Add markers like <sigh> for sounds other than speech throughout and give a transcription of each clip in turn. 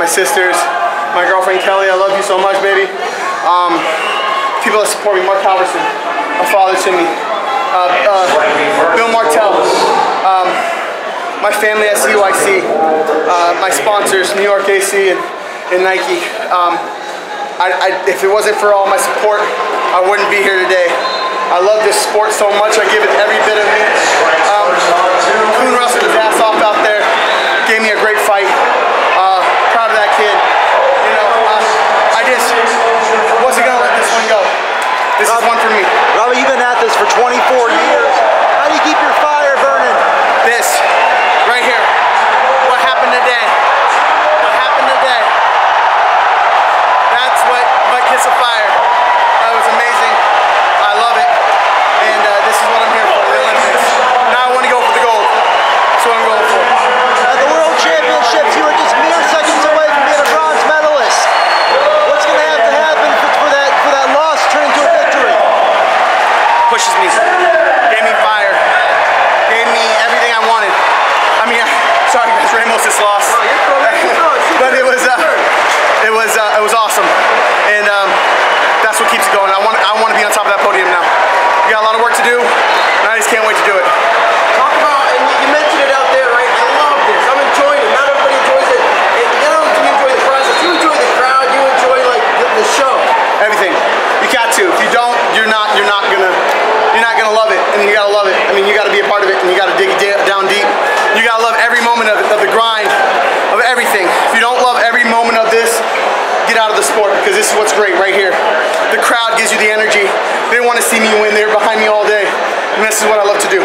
my sisters, my girlfriend Kelly. I love you so much, baby. Um, people that support me, Mark Halverson, a father to me. Uh, uh, Bill Martell. Um, my family at CUIC. Uh, my sponsors, New York AC and, and Nike. Um, I, I, if it wasn't for all my support, I wouldn't be here today. I love this sport so much. I give it every bit of me. Um, Coon wrestled his ass off out there. Gave me a great fight. Uh, proud of that kid. You know, uh, I just wasn't gonna let this one go. This is one for me. Robby, you've been at this for 24 years. How do you keep your fire burning? This right here. What happened today? What happened today? That's what what gets a fire. That was amazing. I love it. And uh, this is what I'm here for, the Olympics. Now I want to go for the gold. That's what I'm going for. At the World Championships, you were just mere seconds away from being a bronze medalist. What's going to have to happen for, for that for that loss to turn into a victory? Pushes me. Gave me fire. Gave me everything I wanted. I mean, <laughs> sorry guys, Ramos just lost. <laughs> but it was uh, it was uh, it was awesome. And um, that's what keeps it going. I want I want to be on top of that podium now. We got a lot of work to do, and I just can't wait to do it. Talk about, and you- mentioned it out there, right? I love this. I'm enjoying it. Not everybody enjoys it. And not only do you enjoy the process, you enjoy the crowd, you enjoy like the, the show. Everything. You got to. If you don't, you're not. You're not gonna. You're not gonna love it, and you gotta love it. I mean, you gotta be a part of it, and you gotta dig down deep. You gotta love every moment of, it, of the grind, of everything. If you don't love every moment of this, get out of the sport because this is what's great right here. The crowd gives you the energy. They want to see me win. They're behind me all day, and this is what I love to do.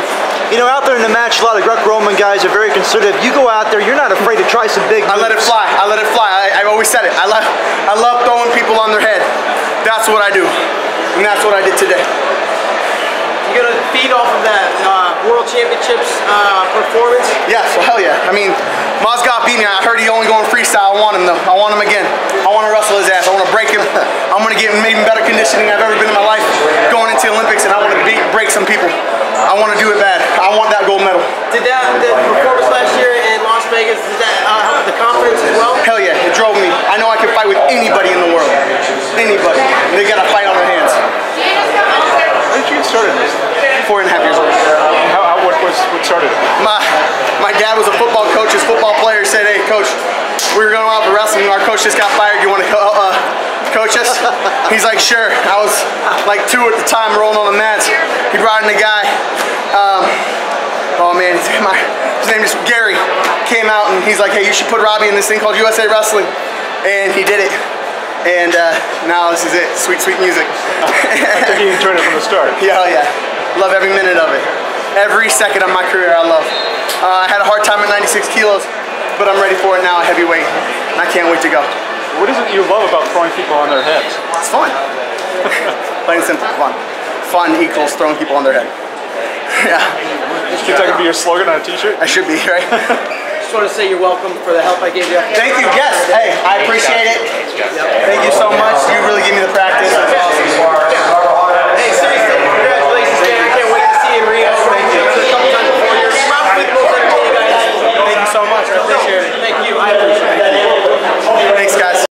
You know, out there in the match, a lot of Greco-Roman guys are very conservative. You go out there, you're not afraid to try some big. I let it fly. I let it fly. I, I've always said it. I love, I love throwing people on their head. That's what I do, and that's what I did today. You're gonna feed off of that uh, World Championships uh, performance. Yes, well, hell yeah. I mean, Mozgov beat me. I heard he only going freestyle. I want him though. I want him again. I want to wrestle his ass. I want to break him. <laughs> I'm to get in even better conditioning I've ever been in my life going into the Olympics, and I want to beat, break some people. I want to do it bad. I want that gold medal. Did that the performance last year in Las Vegas? Did that uh, help the confidence as well? Hell yeah, it drove me. I know I can fight with anybody in the world. Anybody. They got a fight on their hands. How did you get started in this? Four and a half years old. How, how, what was what started? it? My my dad was a football coach. His football player said, "Hey, coach, we were going out for wrestling. Our coach just got fired. You want to uh, coach us?" <laughs> He's like, "Sure." I was like two at the time, rolling on the mats. He brought in a guy. Um, oh man, his, my, his name is Gary. Came out and he's like, "Hey, you should put Robby in this thing called USA Wrestling," and he did it. And uh, now this is it. Sweet, sweet music. <laughs> I think you enjoyed it from the start. <laughs> Yeah, oh yeah. Love every minute of it. Every second of my career I love. Uh, I had a hard time at 96 kilos, but I'm ready for it now at heavyweight. And I can't wait to go. What is it you love about throwing people on their heads? It's fun. <laughs> Plain and simple, fun. Fun equals throwing people on their head. <laughs> yeah, Think that could be your slogan on a T-shirt? I should be, right? <laughs> Just want to say you're welcome for the help I gave you. Thank you, yes. Hey, I appreciate it. Thank you so